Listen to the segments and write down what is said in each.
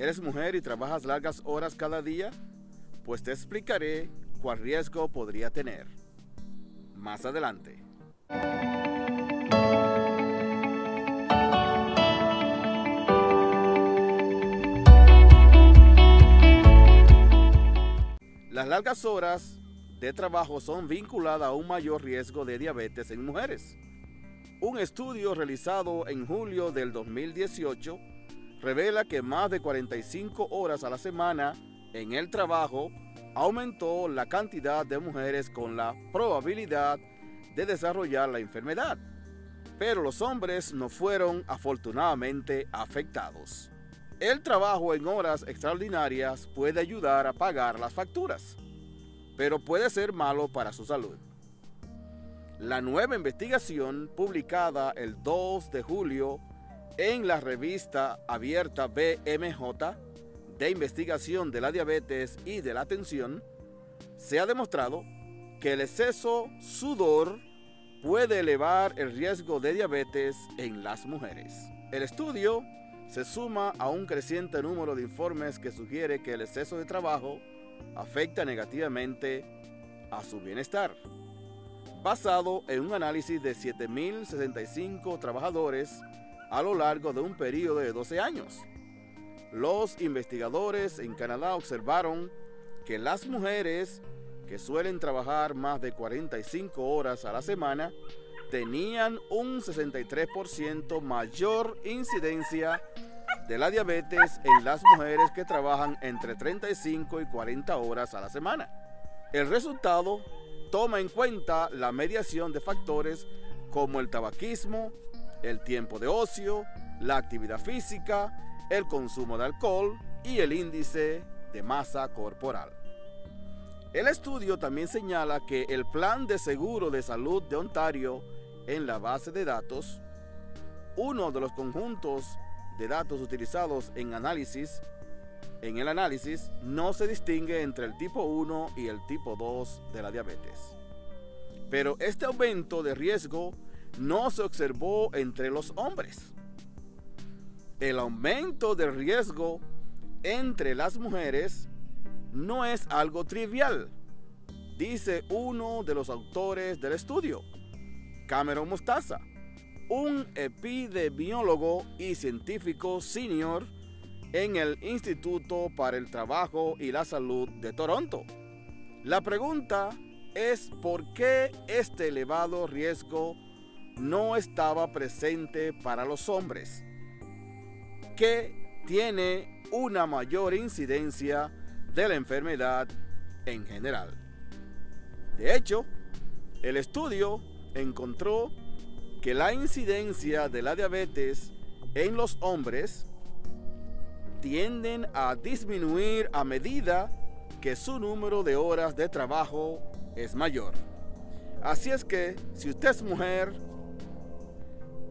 ¿Eres mujer y trabajas largas horas cada día? Pues te explicaré cuál riesgo podría tener. Más adelante. Las largas horas de trabajo son vinculadas a un mayor riesgo de diabetes en mujeres. Un estudio realizado en julio del 2018 revela que más de 45 horas a la semana en el trabajo aumentó la cantidad de mujeres con la probabilidad de desarrollar la enfermedad. Pero los hombres no fueron afortunadamente afectados. El trabajo en horas extraordinarias puede ayudar a pagar las facturas, pero puede ser malo para su salud. La nueva investigación publicada el 2 de julio en la revista abierta BMJ de investigación de la diabetes y de la atención, se ha demostrado que el exceso sudor puede elevar el riesgo de diabetes en las mujeres. El estudio se suma a un creciente número de informes que sugiere que el exceso de trabajo afecta negativamente a su bienestar. Basado en un análisis de 7.065 trabajadores a lo largo de un periodo de 12 años. Los investigadores en Canadá observaron que las mujeres que suelen trabajar más de 45 horas a la semana tenían un 63% mayor incidencia de la diabetes en las mujeres que trabajan entre 35 y 40 horas a la semana. El resultado toma en cuenta la mediación de factores como el tabaquismo, el tiempo de ocio, la actividad física, el consumo de alcohol y el índice de masa corporal. El estudio también señala que el Plan de Seguro de Salud de Ontario en la base de datos, uno de los conjuntos de datos utilizados en análisis, en el análisis no se distingue entre el tipo 1 y el tipo 2 de la diabetes. Pero este aumento de riesgo no se observó entre los hombres. El aumento de riesgo entre las mujeres no es algo trivial, dice uno de los autores del estudio. Cameron Mostaza, un epidemiólogo y científico senior en el Instituto para el Trabajo y la Salud de Toronto. La pregunta es por qué este elevado riesgo no estaba presente para los hombres, que tiene una mayor incidencia de la enfermedad en general. De hecho, el estudio encontró que la incidencia de la diabetes en los hombres tienden a disminuir a medida que su número de horas de trabajo es mayor. Así es que si usted es mujer,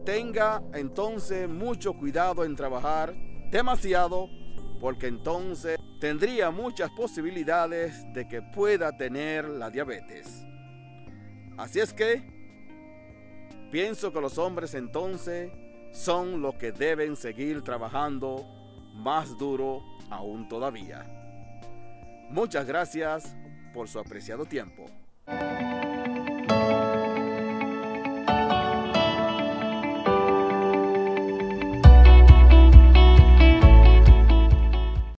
tenga entonces mucho cuidado en trabajar demasiado porque entonces tendría muchas posibilidades de que pueda tener la diabetes. Así es que Pienso que los hombres entonces son los que deben seguir trabajando más duro aún todavía. Muchas gracias por su apreciado tiempo.